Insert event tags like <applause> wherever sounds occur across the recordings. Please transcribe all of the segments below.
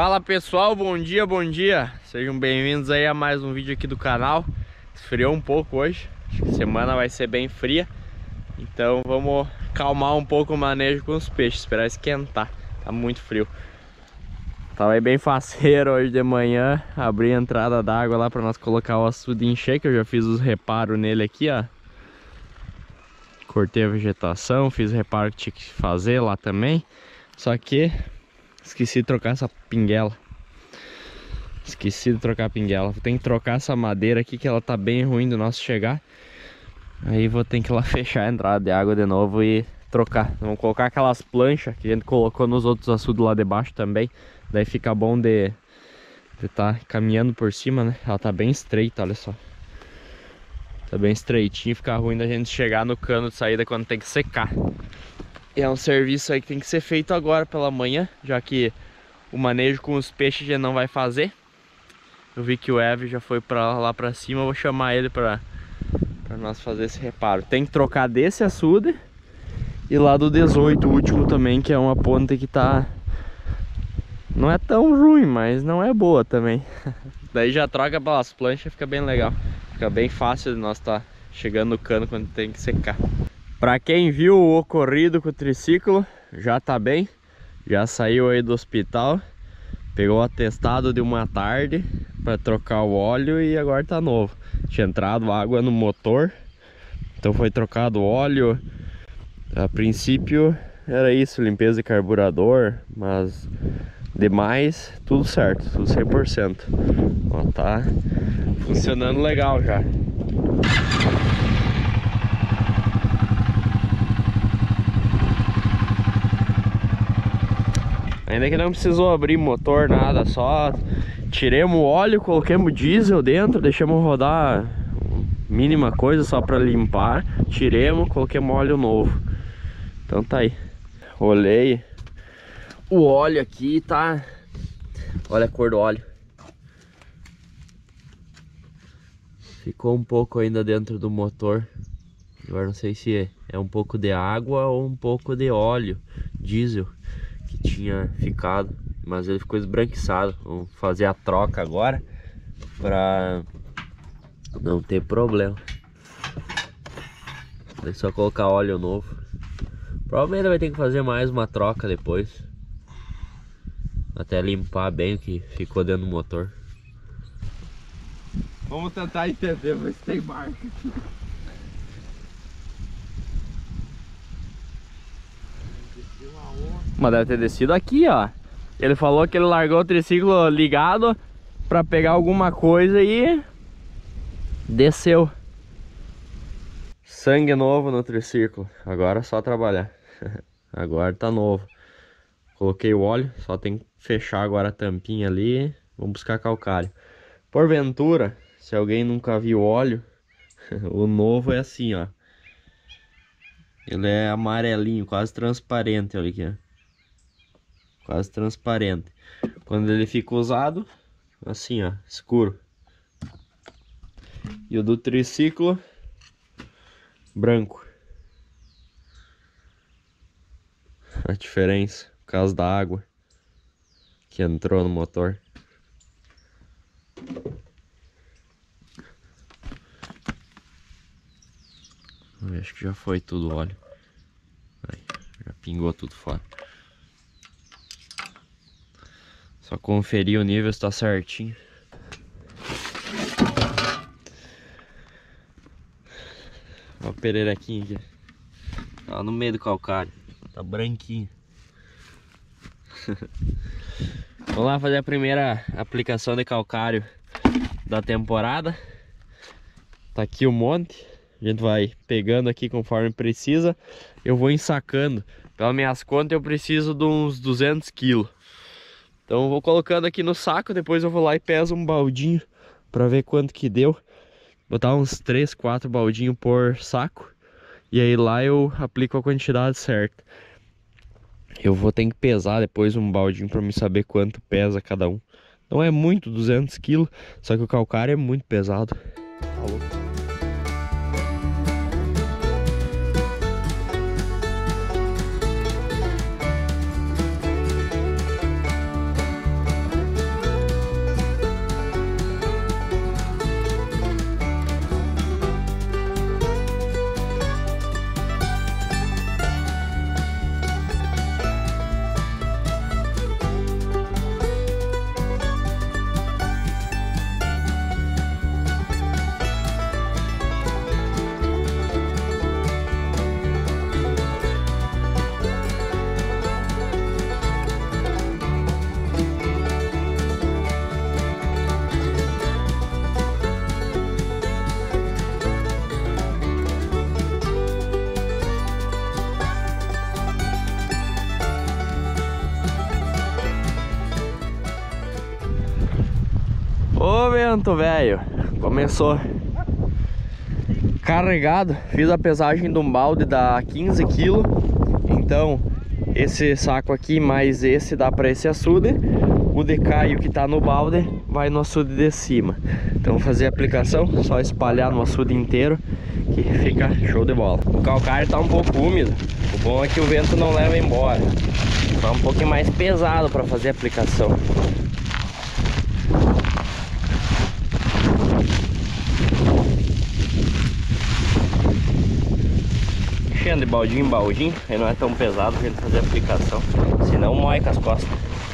Fala pessoal, bom dia, bom dia. Sejam bem-vindos aí a mais um vídeo aqui do canal. Esfriou um pouco hoje Acho que a semana vai ser bem fria. Então vamos calmar um pouco o manejo com os peixes Esperar esquentar, tá muito frio. Tava bem faceiro hoje de manhã Abri a entrada d'água lá pra nós colocar o açude encher Que eu já fiz os reparos nele aqui, ó. Cortei a vegetação, fiz o reparo que tinha que fazer lá também. Só que Esqueci de trocar essa pinguela. Esqueci de trocar a pinguela. Tem que trocar essa madeira aqui que ela tá bem ruim do nosso chegar. Aí vou ter que ir lá <laughs> fechar a entrada de água de novo e trocar. Vamos colocar aquelas planchas que a gente colocou nos outros açudes lá debaixo também. Daí fica bom de estar tá caminhando por cima, né? Ela tá bem estreita, olha só. Tá bem estreitinho, fica ruim da gente chegar no cano de saída quando tem que secar. É um serviço aí que tem que ser feito agora pela manhã, já que o manejo com os peixes já não vai fazer. Eu vi que o Eve já foi pra lá pra cima, vou chamar ele pra, pra nós fazer esse reparo. Tem que trocar desse açude e lá do 18, o último também, que é uma ponta que tá... Não é tão ruim, mas não é boa também. <laughs> Daí já troca pelas planchas, fica bem legal. Fica bem fácil de nós estar tá chegando no cano quando tem que secar. Para quem viu o ocorrido com o triciclo, já tá bem. Já saiu aí do hospital. Pegou o atestado de uma tarde para trocar o óleo e agora tá novo. Tinha entrado água no motor. Então foi trocado o óleo. A princípio era isso, limpeza de carburador, mas demais, tudo certo, tudo 100%. Ó, tá funcionando legal já. Ainda que não precisou abrir motor, nada, só tiremos óleo, coloquemos diesel dentro, deixamos rodar mínima coisa só para limpar, tiremos, coloquemos óleo novo. Então tá aí. Olhei o óleo aqui, tá? Olha a cor do óleo. Ficou um pouco ainda dentro do motor. Agora não sei se é um pouco de água ou um pouco de óleo, diesel que tinha ficado, mas ele ficou esbranquiçado. Vamos fazer a troca agora para não ter problema. É só colocar óleo novo. Provavelmente vai ter que fazer mais uma troca depois. Até limpar bem o que ficou dentro do motor. Vamos tentar entender, ver se tem marca Mas deve ter descido aqui, ó. Ele falou que ele largou o triciclo ligado pra pegar alguma coisa e desceu. Sangue novo no triciclo. Agora é só trabalhar. <laughs> agora tá novo. Coloquei o óleo, só tem que fechar agora a tampinha ali. Vamos buscar calcário. Porventura, se alguém nunca viu óleo, <laughs> o novo é assim, ó. Ele é amarelinho, quase transparente, olha aqui, ó quase transparente. Quando ele fica usado, assim ó, escuro. E o do triciclo, branco. A diferença, por causa da água que entrou no motor. Acho que já foi tudo óleo. Aí, já pingou tudo fora. Só conferir o nível se tá certinho. Olha o pererequinho aqui. Tá no meio do calcário. Tá branquinho. <laughs> Vamos lá fazer a primeira aplicação de calcário da temporada. Tá aqui o monte. A gente vai pegando aqui conforme precisa. Eu vou ensacando. Pelas minhas contas eu preciso de uns 200 quilos. Então vou colocando aqui no saco, depois eu vou lá e peso um baldinho para ver quanto que deu. Botar uns 3, 4 baldinhos por saco. E aí lá eu aplico a quantidade certa. Eu vou ter que pesar depois um baldinho para me saber quanto pesa cada um. Não é muito, 200 kg, só que o calcário é muito pesado. Tá vento, velho. Começou. Carregado. Fiz a pesagem de um balde da 15 kg. Então, esse saco aqui mais esse dá para esse açude. O decaio que tá no balde vai no açude de cima. Então, vou fazer a aplicação, só espalhar no açude inteiro que fica show de bola. O calcário tá um pouco úmido. O bom é que o vento não leva embora. Tá um pouquinho mais pesado para fazer a aplicação. Enchendo de baldinho em baldinho, aí não é tão pesado pra ele fazer aplicação, senão com as costas.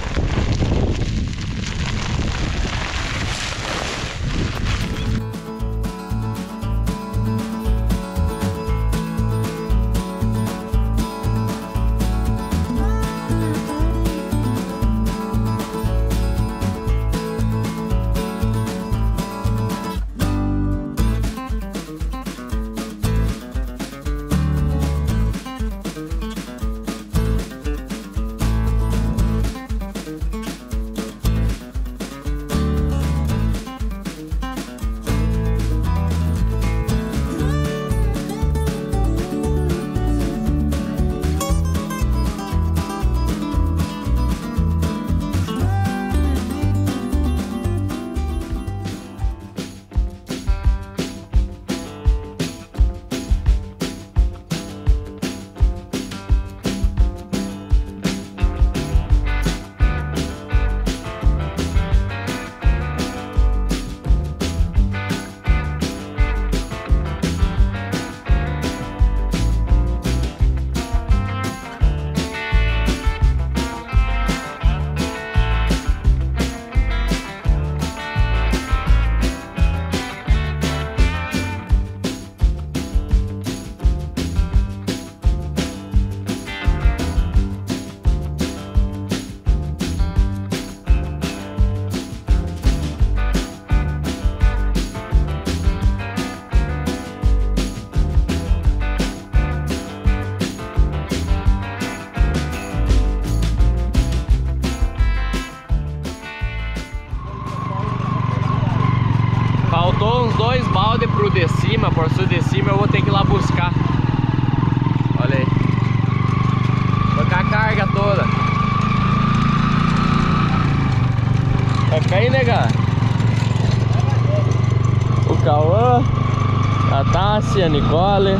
A Nicole.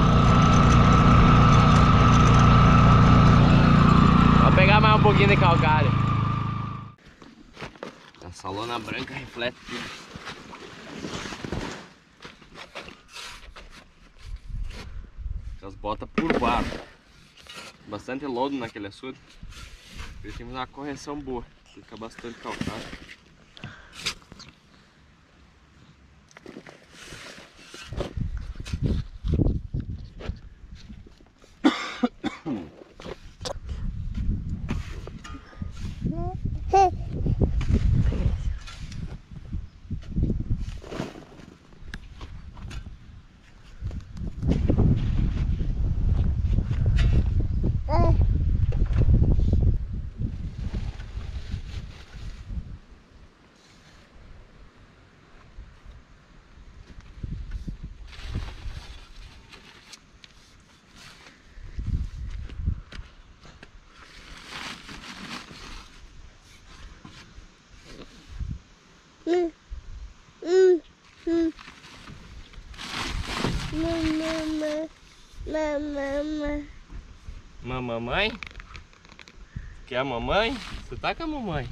Vou pegar mais um pouquinho de calcário. Essa lona branca reflete tudo. As botas por baixo. Bastante lodo naquele açude. Ele tem uma correção boa. Fica bastante calcário. Mamãe? Quer a mamãe? Você tá com a mamãe?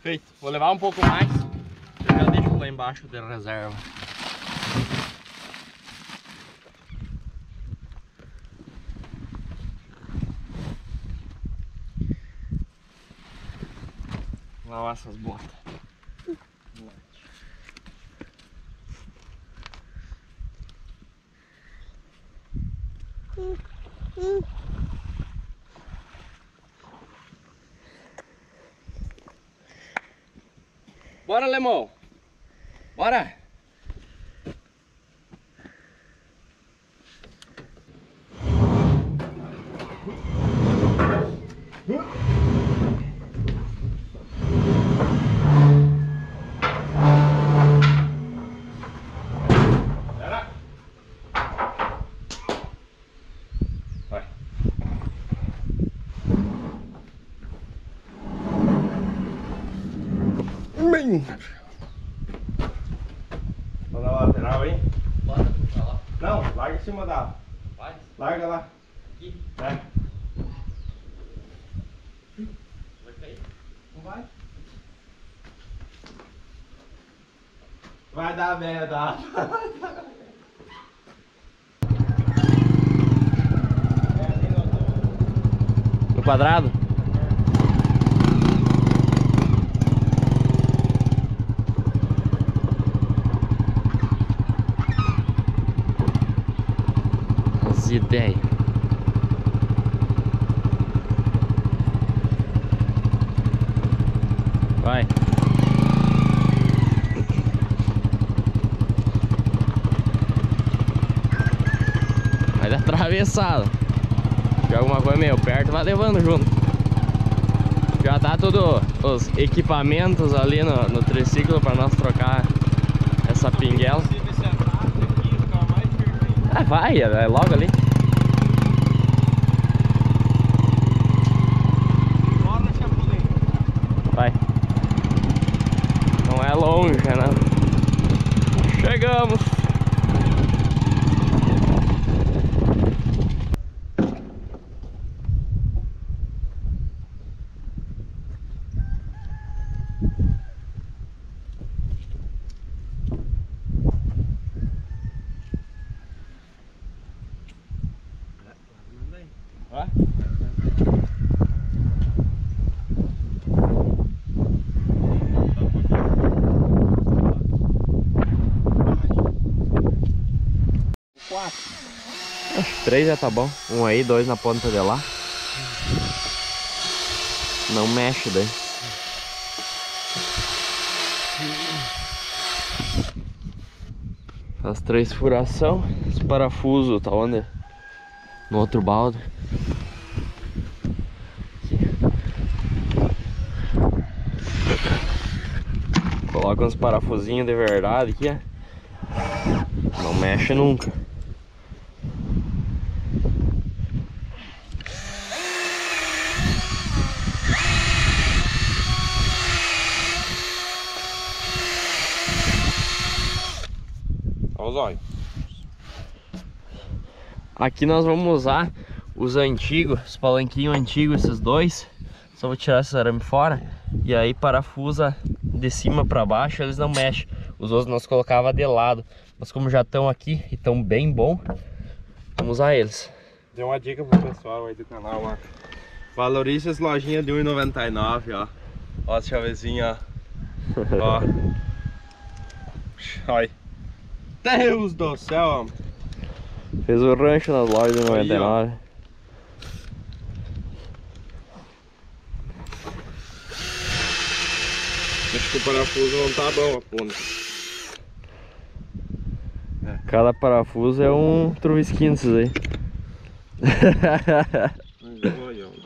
Feito. Vou levar um pouco mais. Eu já deixo lá embaixo de reserva. Lavar essas botas. Bora, Lemão. Bora. cima da lateral, hein? Bota pra lá. Não, larga em cima da. Vai. Larga lá. Aqui. É. Vai cair. Não vai? Vai dar merda. <laughs> No quadrado? As ideias. Vai. Vai dar atravessada. Se alguma coisa meio perto, vai levando junto. Já tá tudo os equipamentos ali no, no triciclo para nós trocar essa pinguela. Firme. Ah, vai, é logo ali. Bora, Chapulinho. Vai. Não é longe, né? Chegamos. Vai. Quatro. Três já tá bom. Um aí, dois na ponta de lá. Não mexe daí. As três furação. Esse parafuso tá onde? No outro balde. Coloca uns parafusinhos de verdade aqui, ó. Não mexe nunca. Aqui nós vamos usar os antigos, os palanquinhos antigos, esses dois. Só vou tirar esse arame fora. E aí parafusa de cima para baixo, eles não mexem. Os outros nós colocava de lado. Mas como já estão aqui e estão bem bom, vamos usar eles. Deu uma dica pro pessoal aí do canal, ó. Valorize as lojinhas de 1,99, ó. Ó as chavezinhas, ó. <laughs> ó. Olha. Deus do céu, ó. Fez o rancho nas lojas de Aí, ó. 99. Acho que o parafuso não tá bom, a ponta. Cada parafuso é um truvisquinho desses aí. Ó.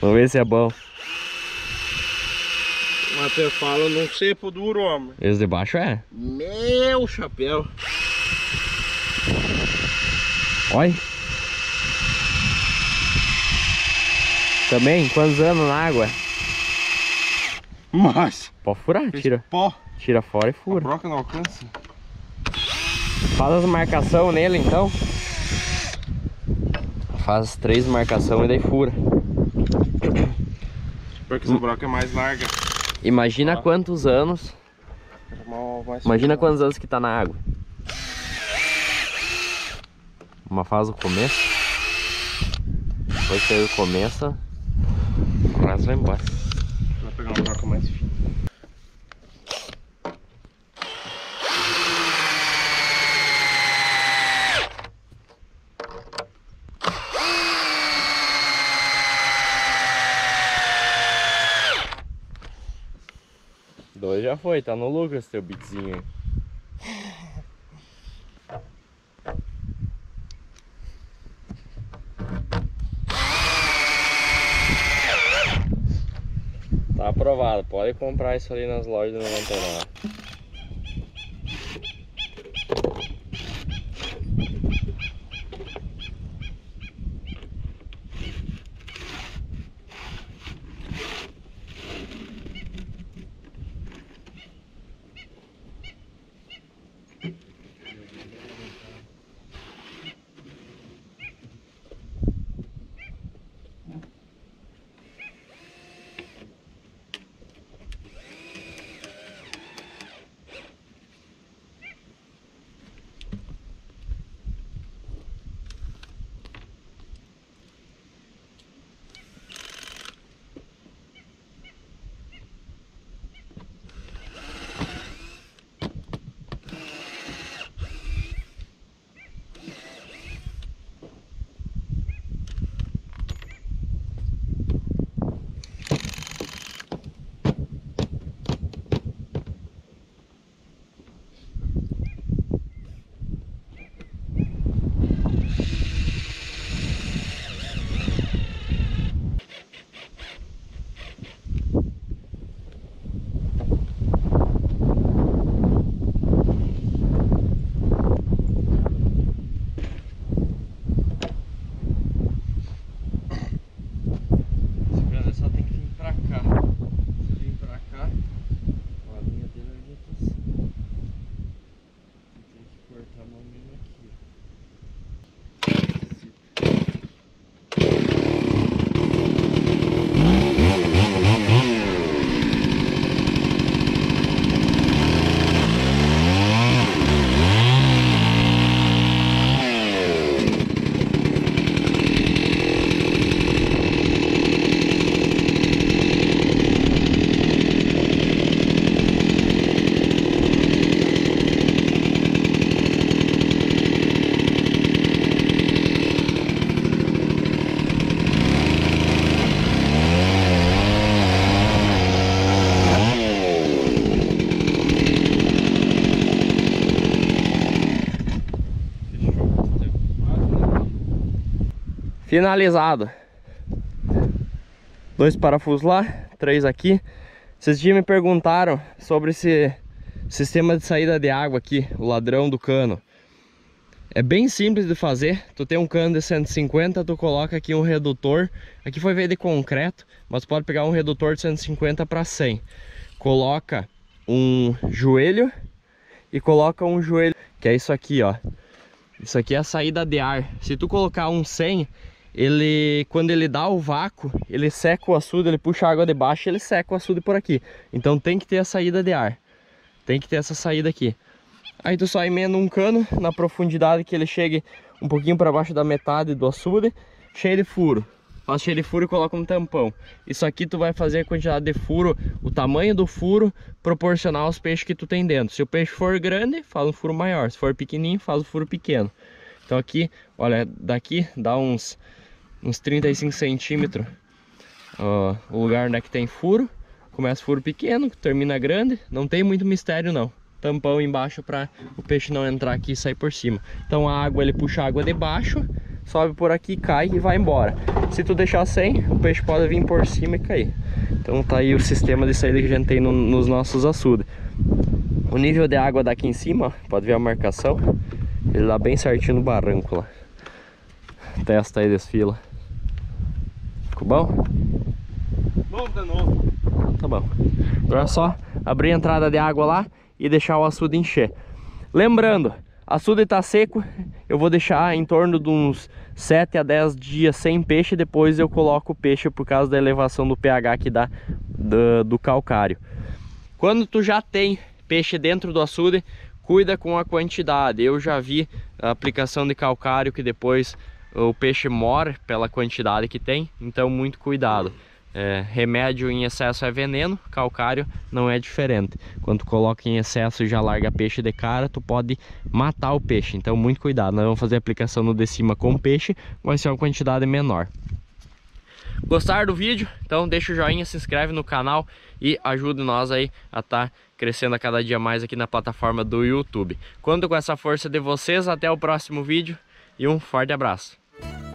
Vamos ver se é bom. Mas você fala num cepo duro, homem. Esse de baixo é. Meu chapéu. Olha. Também, quantos anos na água? Mas, Pode furar, tira. pó. Tira fora e A fura. broca não alcança. Faz as marcação nele então. Faz três marcação e daí fura. Porque essa broca é mais larga. Imagina Ó. quantos anos. Imagina fino. quantos anos que tá na água. Uma faz o começo. Depois que ele começa, o vai embora. Vai pegar uma broca mais fina. Dois já foi, tá no lucro esse teu bitzinho. Tá aprovado, pode comprar isso ali nas lojas do 99. Finalizado. Dois parafusos lá, três aqui. Esses dias me perguntaram sobre esse sistema de saída de água aqui, o ladrão do cano. É bem simples de fazer, tu tem um cano de 150, tu coloca aqui um redutor, aqui foi feito de concreto, mas pode pegar um redutor de 150 para 100. Coloca um joelho e coloca um joelho, que é isso aqui, ó. Isso aqui é a saída de ar. Se tu colocar um 100, ele, quando ele dá o vácuo, ele seca o açude, ele puxa a água de baixo e ele seca o açude por aqui. Então tem que ter a saída de ar. Tem que ter essa saída aqui. Aí tu só emenda um cano na profundidade que ele chegue um pouquinho para baixo da metade do açude, cheio de furo. Faz cheio de furo e coloca um tampão. Isso aqui tu vai fazer a quantidade de furo, o tamanho do furo proporcional aos peixes que tu tem dentro. Se o peixe for grande, faz um furo maior. Se for pequenininho, faz um furo pequeno. Então aqui, olha, daqui dá uns, uns 35 centímetros o lugar onde é que tem furo. Começa furo pequeno, termina grande, não tem muito mistério não tampão embaixo para o peixe não entrar aqui e sair por cima. Então a água, ele puxa a água de baixo, sobe por aqui, cai e vai embora. Se tu deixar sem, o peixe pode vir por cima e cair. Então tá aí o sistema de saída que a gente tem no, nos nossos açudes. O nível de água daqui em cima, pode ver a marcação, ele dá bem certinho no barranco lá. Testa aí, desfila. Ficou bom? Bom de novo. Tá bom. Agora é só abrir a entrada de água lá e deixar o açude encher. Lembrando, açude está seco, eu vou deixar em torno de uns 7 a 10 dias sem peixe, depois eu coloco o peixe por causa da elevação do pH que dá do, do calcário. Quando tu já tem peixe dentro do açude, cuida com a quantidade. Eu já vi a aplicação de calcário que depois o peixe mora pela quantidade que tem, então muito cuidado. É, remédio em excesso é veneno, calcário não é diferente. Quando coloca em excesso e já larga peixe de cara, tu pode matar o peixe. Então muito cuidado, nós vamos fazer a aplicação no de cima com peixe, vai ser uma quantidade menor. Gostaram do vídeo? Então deixa o joinha, se inscreve no canal e ajude nós aí a estar tá crescendo a cada dia mais aqui na plataforma do YouTube. Conto com essa força de vocês, até o próximo vídeo e um forte abraço. Thank you.